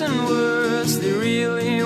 and worse they really